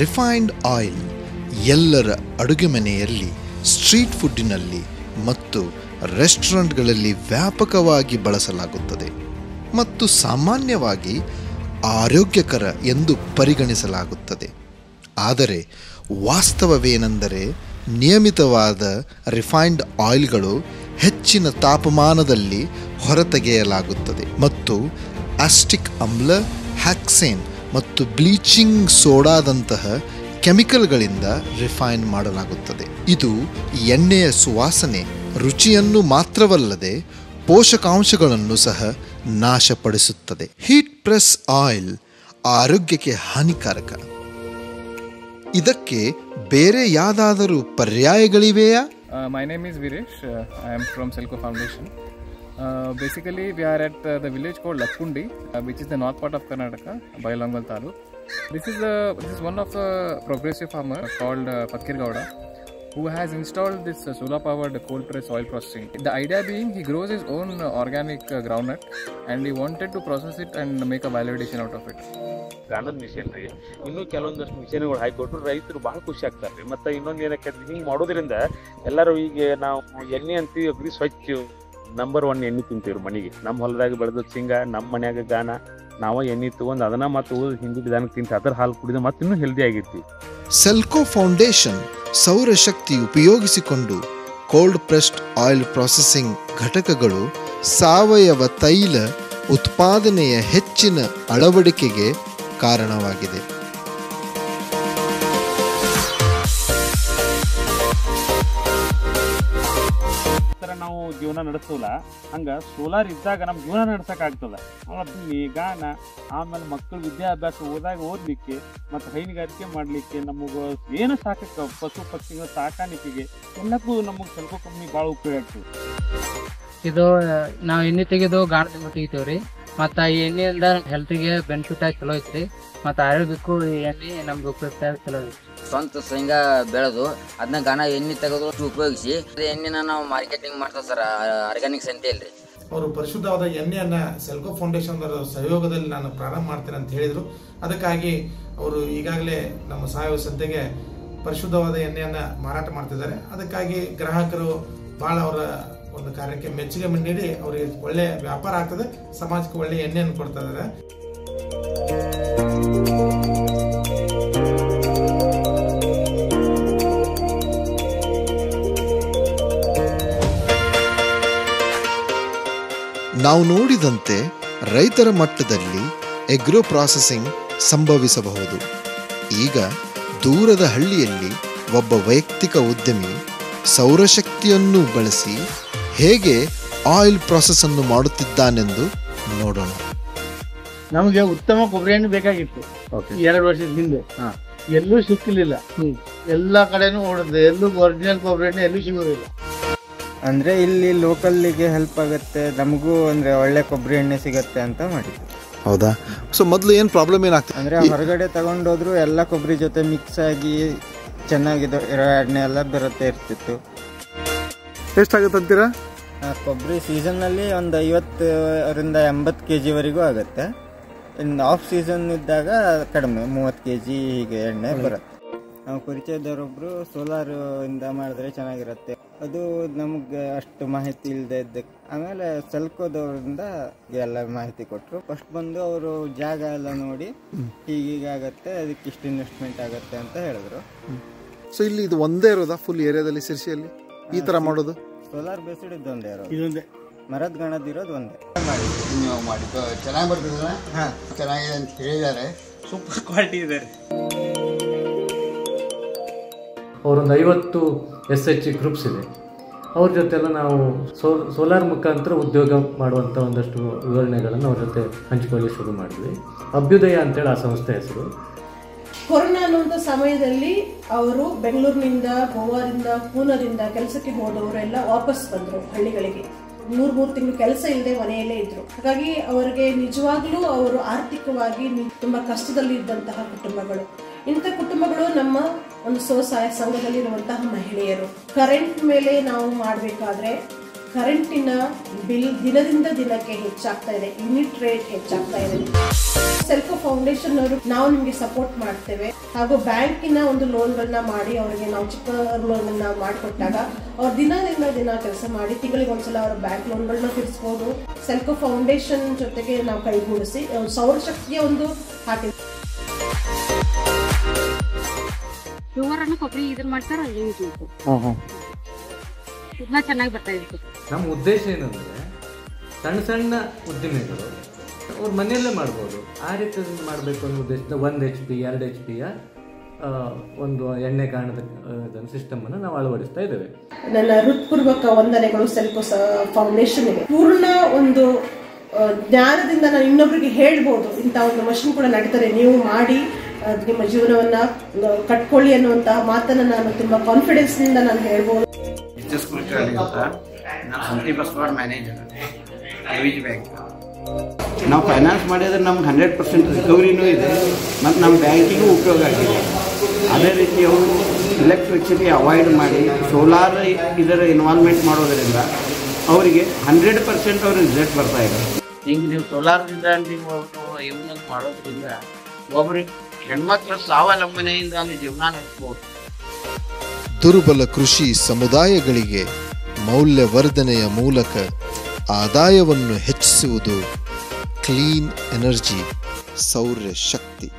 Refined oil ಎಲ್ಲರ ಅಡುಗೆ ಮನೆಯಲ್ಲಿ ಸ್ಟ್ರೀಟ್ ಫುಡ್ಡಿನಲ್ಲಿ ಮತ್ತು ರೆಸ್ಟೋರೆಂಟ್ಗಳಲ್ಲಿ ವ್ಯಾಪಕವಾಗಿ ಬಳಸಲಾಗುತ್ತದೆ ಮತ್ತು ಸಾಮಾನ್ಯವಾಗಿ ಆರೋಗ್ಯಕರ ಎಂದು ಪರಿಗಣಿಸಲಾಗುತ್ತದೆ. ಆದರೆ ವಾಸ್ತವವೇನೆಂದರೆ ನಿಯಮಿತವಾದ ರಿಫೈನ್ಡ್ ಆಯಿಲ್ಗಳು ಹೆಚ್ಚಿನ ತಾಪಮಾನದಲ್ಲಿ ಹೊರತೆಗೆಯಲಾಗುತ್ತದೆ ಮತ್ತು ಆಸ್ಟಿಕ್ ಅಮ್ಲ ಹ್ಯಾಕ್ಸೇನ್ ಮತ್ತು ಬ್ಲೀಚಿಂಗ್ ಸೋಡಾದಂತಹ ಕೆಮಿಕಲ್ಗಳಿಂದ ರಿಫೈನ್ ಮಾಡಲಾಗುತ್ತದೆ. ಇದು ಎಣ್ಣೆಯ ಸುವಾಸನೆ, ರುಚಿಯನ್ನು ಮಾತ್ರವಲ್ಲದೆ ಪೋಷಕಾಂಶಗಳನ್ನು ಸಹ ನಾಶಪಡಿಸುತ್ತದೆ. ಹೀಟ್ ಪ್ರೆಸ್ ಆಯಿಲ್ ಆರೋಗ್ಯಕ್ಕೆ ಹಾನಿಕಾರಕ. ಇದಕ್ಕೆ ಬೇರೆ ಯಾವುದಾದರೂ ಪರ್ಯಾಯಗಳಿವೆಯಾ? My name name is I am from Selco Foundation. Uh, basically, we are at uh, the village called Lakkundi, uh, which is the north part of Karnataka, Bailangal Taluk. This is the this is one of the progressive farmer called uh, Fakir Gowda, who has installed this uh, solar-powered cold press oil processing. The idea being he grows his own uh, organic uh, groundnut, and he wanted to process it and make a validation out of it. ಗಾಣದ machine ರೀ ಇನ್ನೂ ಕೆಲವೊಂದಷ್ಟು ಮಿಷನ್ಗಳು ಹಾಕಿಕೊಟ್ರು ರೈತರು ಭಾಳ ಖುಷಿ ಆಗ್ತಾರೆ ರೀ ಮತ್ತು ಇನ್ನೊಂದು ಏನಕ್ಕೆ ಹಿಂಗೆ ಮಾಡೋದ್ರಿಂದ ಎಲ್ಲರೂ ಈಗ ನಾವು ಎಣ್ಣೆ ಅಂತೀವಿ ಅಗ್ರಿ ಸ್ವಚ್ಛ ನಂಬರ್ ಒನ್ ಎಣ್ಣೆ ತಿಂತೀವ್ರಿ ಮನೆಗೆ. ನಮ್ಮ ಹೊಲದಾಗ ಬೆಳೆದ ಶೇಂಗಾ ನಮ್ಮ ಮನ್ಯಾಗ ಗಾನ, ನಾವು ಎಣ್ಣೆ ತಗೊಂಡು ಅದನ್ನ ಮತ್ತು ಹಿಂದಿ ವಿಧಾನಕ್ಕೆ ತಿಂತ ಅದ್ರ ಹಾಲು ಕುಡಿದ ಮತ್ತೆ ಇನ್ನೂ ಹೆಲ್ದಿ ಆಗಿರ್ತೀವಿ ಸೆಲ್ಕೋ ಫೌಂಡೇಶನ್ ಸೌರಶಕ್ತಿ ಉಪಯೋಗಿಸಿಕೊಂಡು ಕೋಲ್ಡ್ ಪ್ರೆಸ್ಡ್ ಆಯಿಲ್ ಪ್ರಾಸೆಸಿಂಗ್ ಘಟಕಗಳು ಸಾವಯವ ತೈಲ ಉತ್ಪಾದನೆಯ ಹೆಚ್ಚಿನ ಅಳವಡಿಕೆಗೆ ಕಾರಣವಾಗಿದೆ. ಜೀವನ ನಡೆಸೋಲ್ಲ. ಹಂಗೆ ಸೋಲಾರ್ ಇದ್ದಾಗ ನಮ್ಮ ಜೀವನ ನಡ್ಸಕ್ ಆಗ್ತದ. ಭೂಮಿ ಗಾನ, ಆಮೇಲೆ ಮಕ್ಕಳು ವಿದ್ಯಾಭ್ಯಾಸ ಹೋದಾಗ ಓದ್ಲಿಕ್ಕೆ ಮತ್ತು ಹೈನುಗಾರಿಕೆ ಮಾಡ್ಲಿಕ್ಕೆ ನಮಗೆ ಏನು ಸಾಕಕ್ಕೆ ಪಶು ಪಕ್ಷಿಗಳ ಸಾಕಾಣಿಕೆಗೆ ಎಲ್ಲಕ್ಕೂ ನಮಗೆ ಸ್ವಲ್ಪ ಕಮ್ಮಿ ಭಾಳ ಉಪಯೋಗ ಆಗ್ತದೆ. ಇದು, ನಾವು ಎಣ್ಣೆ ತೆಗೆದು ಗಾಣದಿಂದ ತೆಗಿತೇವ್ರಿ ಮತ್ತ ಈ ಎಣ್ಣೆಯಿಂದ ಹೆಲ್ತಿಗೆ ಬೆನಿಫಿಟ್ ಆಗಿ ಚಲೋ ಐತ್ರಿ. ಮತ್ತ ಆರೋಗ್ಯಕ್ಕೂ ಈ ಎಣ್ಣೆ ನಮ್ಗೆ ಉಪಯುಕ್ತ ಆಗಿ ಚಲೋ ಐತಿ ಸ್ವಂತ ಶೇಂಗಾ ಬೆಳೆದು ಅದನ್ನ ಗಾಣ ಎಣ್ಣೆ ತೆಗೆದು ಉಪಯೋಗಿಸಿ ಅದೇ ಎಣ್ಣೆನ ನಾವು ಮಾರ್ಕೆಟಿಂಗ್ ಮಾಡ್ತೇವೆ ಸರ್ ಆರ್ಗ್ಯಾನಿಕ್ ಸಂತೆ ಇಲ್ರಿ. ಅವರು ಪರಿಶುದ್ಧವಾದ ಎಣ್ಣೆಯನ್ನ ಸೆಲ್ಕೋ ಫೌಂಡೇಶನ್ ಸಹಯೋಗದಲ್ಲಿ ನಾನು ಪ್ರಾರಂಭ ಮಾಡ್ತೇನೆ ಅಂತ ಹೇಳಿದರು. ಅದಕ್ಕಾಗಿ ಅವರು ಈಗಾಗಲೇ ನಮ್ಮ ಸಾವಯವ ಸಂತೆಗೆ ಪರಿಶುದ್ಧವಾದ ಎಣ್ಣೆಯನ್ನ ಮಾರಾಟ ಮಾಡ್ತಿದ್ದಾರೆ. ಅದಕ್ಕಾಗಿ ಗ್ರಾಹಕರು ಬಹಳ ಅವರ ಒಂದು ಕಾರ್ಯಕ್ಕೆ ಮೆಚ್ಚುಗೆ ನೀಡಿ ಅವರಿಗೆ ಒಳ್ಳೆ ವ್ಯಾಪಾರ ಆಗ್ತದೆ, ಸಮಾಜಕ್ಕೆ ಒಳ್ಳೆ ಎಣ್ಣೆಯನ್ನು ಕೊಡ್ತಾ ಇದ್ದಾರೆ. ನಾವು ನೋಡಿದಂತೆ ರೈತರ ಮಟ್ಟದಲ್ಲಿ ಎಗ್ರೋ ಪ್ರಾಸೆಸಿಂಗ್ ಸಂಭವಿಸಬಹುದು. ಈಗ ದೂರದ ಹಳ್ಳಿಯಲ್ಲಿ ಒಬ್ಬ ವೈಯಕ್ತಿಕ ಉದ್ಯಮಿ ಸೌರಶಕ್ತಿಯನ್ನು ಬಳಸಿ ಹೇಗೆ ಆಯಿಲ್ ಪ್ರಾಸೆಸ್ ಅನ್ನು ಮಾಡುತ್ತಿದ್ದಾನೆಂದು ನೋಡೋಣ. ನಮಗೆ ಉತ್ತಮ ಕೊಬ್ಬರಿ ಎಣ್ಣೆ ಬೇಕಾಗಿತ್ತು ಎರಡು ವರ್ಷದ ಹಿಂದೆ. ಎಲ್ಲೂ ಸಿಕ್ಕಲಿಲ್ಲ. ಎಲ್ಲಾ ಕಡೆನೂ ಓಡಿದೆ ಎಲ್ಲೂ ಒರಿಜಿನಲ್ ಕೊಬ್ಬರಿ ಎಣ್ಣೆ ಎಲ್ಲೂ ಸಿಗೋದಿಲ್ಲ. ಅಂದ್ರೆ ಇಲ್ಲಿ ಲೋಕಲ್ಲಿಗೆ ಹೆಲ್ಪ್ ಆಗುತ್ತೆ ನಮಗೂ ಅಂದ್ರೆ ಒಳ್ಳೆ ಕೊಬ್ಬರಿ ಎಣ್ಣೆ ಸಿಗತ್ತೆ ಅಂತ ಮಾಡಿದ್ವಿ ಹೌದಾ? ಸೊ ಮೊದಲು ಏನು ಪ್ರಾಬ್ಲಮ್ ಏನಾಗ್ತದೆ ಅಂದರೆ ಹೊರಗಡೆ ತಗೊಂಡೋದ್ರು ಎಲ್ಲ ಕೊಬ್ಬರಿ ಜೊತೆ ಮಿಕ್ಸ್ ಆಗಿ ಚೆನ್ನಾಗಿರೋ ಇರೋ ಎಣ್ಣೆ ಎಲ್ಲ ಬರುತ್ತೆ ಇರ್ತಿತ್ತು. ಎಷ್ಟಾಗುತ್ತೆ ಅಂತೀರಾ? ಕೊಬ್ಬರಿ ಸೀಸನ್ನಲ್ಲಿ ಒಂದು ಐವತ್ತರಿಂದ ಎಂಬತ್ತು ಕೆ ಜಿವರೆಗೂ ಆಗುತ್ತೆ. ಇನ್ನು ಆಫ್ ಸೀಸನ್ ಇದ್ದಾಗ ಕಡಿಮೆ ಮೂವತ್ತು ಕೆ ಜಿ ಹೀಗೆ ಎಣ್ಣೆ ಬರುತ್ತೆ. ನಾವು ಪರಿಚಯದವರೊಬ್ಬರು ಸೋಲಾರ್ ಇಂದ ಮಾಡಿದ್ರೆ ಚೆನ್ನಾಗಿರುತ್ತೆ. ಅದು ನಮಗೆ ಅಷ್ಟು ಮಾಹಿತಿ ಇಲ್ಲದೆ ಇದ್ದಕ್ಕೆ ಆಮೇಲೆ ಸೆಲ್ಕೋದವರಿಂದ ಎಲ್ಲ ಮಾಹಿತಿ ಕೊಟ್ಟರು ಫಸ್ಟ್ ಬಂದು ಅವರು ಜಾಗ ಎಲ್ಲ ನೋಡಿ ಹೀಗೀಗಾಗತ್ತೆ ಅದಕ್ಕೆ ಇಷ್ಟು ಇನ್ವೆಸ್ಟ್ಮೆಂಟ್ ಆಗುತ್ತೆ ಅಂತ ಹೇಳಿದ್ರು. ಸೊ ಇಲ್ಲಿ ಇದು ಒಂದೇ ಇರೋದಾ ಫುಲ್ ಏರಿಯಾದಲ್ಲಿ ಸಿರ್ಸಿಯಲ್ಲಿ ಈ ತರ ಮಾಡೋದು? ಸೋಲಾರ್ ಬೇಸ್ಡ್ ಇದೊಂದೇ ಇದೊಂದೇ. ಮರದ ಗಣದ ಇರೋದು ಒಂದೇ. ನೀವು ಮಾಡಿ ಚೆನ್ನಾಗಿ ಬರ್ತದಲ್ಲ? ಚೆನ್ನಾಗಿದೆ ಅಂತ ಹೇಳಿದ್ದಾರೆ. ಸೂಪರ್ ಕ್ವಾಲಿಟಿ ಇದೆ ಅವರೊಂದು ಐವತ್ತು ಎಸ್ ಎಚ್ ಗ್ರೂಪ್ಸ್ ಇದೆ. ಅವ್ರ ಜೊತೆಲ್ಲ ನಾವು ಸೋ ಸೋಲಾರ್ ಮುಖಾಂತರ ಉದ್ಯೋಗ ಮಾಡುವಂಥ ಒಂದಷ್ಟು ವಿವರಣೆಗಳನ್ನು ಅವ್ರ ಜೊತೆ ಹಂಚಿಕೊಳ್ಳಿ ಶುರು ಮಾಡಿದ್ವಿ. ಅಭ್ಯುದಯ ಅಂತೇಳಿ ಆ ಸಂಸ್ಥೆ ಹೆಸರು. ಕೊರೋನಾ ಅನ್ನುವಂಥ ಸಮಯದಲ್ಲಿ ಅವರು ಬೆಂಗಳೂರಿನಿಂದ, ಗೋವಾದಿಂದ, ಪೂನಾದಿಂದ ಕೆಲಸಕ್ಕೆ ಹೋದವರೆಲ್ಲ ವಾಪಸ್ ಬಂದರು ಹಳ್ಳಿಗಳಿಗೆ. ಮೂರು ಮೂರು ತಿಂಗಳು ಕೆಲಸ ಇಲ್ಲದೆ ಮನೆಯಲ್ಲೇ ಇದ್ರು. ಹಾಗಾಗಿ ಅವರಿಗೆ ನಿಜವಾಗ್ಲೂ ಅವರು ಆರ್ಥಿಕವಾಗಿ ತುಂಬ ತುಂಬಾ ಕಷ್ಟದಲ್ಲಿ ಇದ್ದಂತಹ ಕುಟುಂಬಗಳು. ಇಂಥ ಕುಟುಂಬಗಳು ನಮ್ಮ ಒಂದು ಸ್ವಸಹಾಯ ಸಂಘದಲ್ಲಿರುವಂತಹ ಮಹಿಳೆಯರು. ಕರೆಂಟ್ ಮೇಲೆ ನಾವು ಮಾಡಬೇಕಾದ್ರೆ ಕರೆಂಟಿನ ಬಿಲ್ ದಿನದಿಂದ ದಿನಕ್ಕೆ ಹೆಚ್ಚಾಗ್ತಾ ಇದೆ. ಯೂನಿಟ್ ರೇಟ್ ಹೆಚ್ಚಾಗ್ತಾ ಇದೆ. ಸೆಲ್ಫೋ ಫೌಂಡೇಶನ್ ಅವರು ನಾವು ನಿಮಗೆ ಸಪೋರ್ಟ್ ಮಾಡ್ತೇವೆ. ಹಾಗೂ ಬ್ಯಾಂಕಿನ ಒಂದು ಲೋನ್ಗಳನ್ನ ಮಾಡಿ ಅವರಿಗೆ ನಾವು ಚಿಕ್ಕ ಲೋನ್ ಮಾಡಿಕೊಟ್ಟಾಗ ಅವ್ರು ದಿನದಿಂದ ದಿನ ಕೆಲಸ ಮಾಡಿ ತಿಂಗಳಿಗೆ ಒಂದ್ಸಲ ಅವರ ಬ್ಯಾಂಕ್ ಲೋನ್ಗಳನ್ನ ತಿರ್ಸ್ಬೋದು. ಸೆಲ್ಕೋ ಫೌಂಡೇಶನ್ ಜೊತೆಗೆ ನಾವು ಕೈಗೂಡಿಸಿ ಸೌರ ಸೌರಶಕ್ತಿಯ ಒಂದು ಹಾಕಿ ಕೊಬ್ಬರಿ ಮಾಡ್ತಾರ ಚೆನ್ನಾಗಿ ಬರ್ತಾ ಇತ್ತು. ನಮ್ಮ ಉದ್ದೇಶ ಏನಂದ್ರೆ ಸಣ್ಣ ಸಣ್ಣ ಉದ್ದಿಮೆಗಳು ಅವ್ರ ಮನೆಯಲ್ಲೇ ಮಾಡ್ಬೋದು. ಆ ರೀತಿ ಮಾಡಬೇಕು ಅನ್ನೋ ಉದ್ದೇಶದಿಂದ ಒಂದು ಎಚ್ ಪಿ ಎರಡು ಎಚ್ ಪಿಯ ಒಂದು ಎಣ್ಣೆ ಕಾಣದ ಸಿಸ್ಟಮನ್ನು ನಾವು ಅಳವಡಿಸ್ತಾ ಇದ್ದೇವೆ. ನನ್ನ ಹೃತ್ಪೂರ್ವಕ ವಂದನೆಗಳು ಸೆಲ್ಕೋ ಫೌಂಡೇಶನ್ಗೆ ಪೂರ್ಣ ಒಂದು ಜ್ಞಾನದಿಂದ ನಾನು ಇನ್ನೊಬ್ಬರಿಗೆ ಹೇಳ್ಬೋದು ಇಂಥ ಒಂದು ಮಷಿನ್ ಕೂಡ ನಡೀತಾರೆ ನೀವು ಮಾಡಿ ನಿಮ್ಮ ಜೀವನವನ್ನ ಕಟ್ಕೊಳ್ಳಿ ಅನ್ನುವಂತಹ ಮಾತನ್ನ ನಾನು ತುಂಬಾ ಕಾನ್ಫಿಡೆನ್ಸ್ನಿಂದ ನಾನು ಹೇಳ್ಬೋದು. ಮ್ಯಾನೇಜರ್ ಬ್ಯಾಂಕ್ ನಾವು ಫೈನಾನ್ಸ್ ಮಾಡಿದ್ರೆ ನಮ್ಗೆ ಹಂಡ್ರೆಡ್ ಪರ್ಸೆಂಟ್ ರಿಕವರಿನೂ ಇದೆ ಮತ್ತು ನಮ್ಮ ಬ್ಯಾಂಕಿಗೂ ಉಪಯೋಗ ಆಗಿದೆ. ಅದೇ ರೀತಿ ಅವರು ಎಲೆಕ್ಟ್ರಿಸಿಟಿ ಅವಾಯ್ಡ್ ಮಾಡಿ ಸೋಲಾರ್ ಇದರ ಇನ್ವಾಲ್ವ್ಮೆಂಟ್ ಮಾಡೋದರಿಂದ ಅವರಿಗೆ ಹಂಡ್ರೆಡ್ ಪರ್ಸೆಂಟ್ ಅವ್ರ ರಿಸಲ್ಟ್ ಬರ್ತಾ ಇದೆ. ಈಗ ನೀವು ಸೋಲಾರ್ದಿಂದ ನೀವು ಇವನ್ನ ಮಾಡೋದ್ರಿಂದ ಒಬ್ಬರಿಗೆ ಹೆಣ್ಮಕ್ಳ ಸ್ವಾವಲಂಬನೆಯಿಂದ ಅಲ್ಲಿ ಜೀವನ ನಡೆಸ್ಬೋದು. ದುರ್ಬಲ ಕೃಷಿ ಸಮುದಾಯಗಳಿಗೆ ಮೌಲ್ಯವರ್ಧನೆಯ ಮೂಲಕ ಆದಾಯವನ್ನು सूदो क्लीन एनर्जी सौर शक्ति।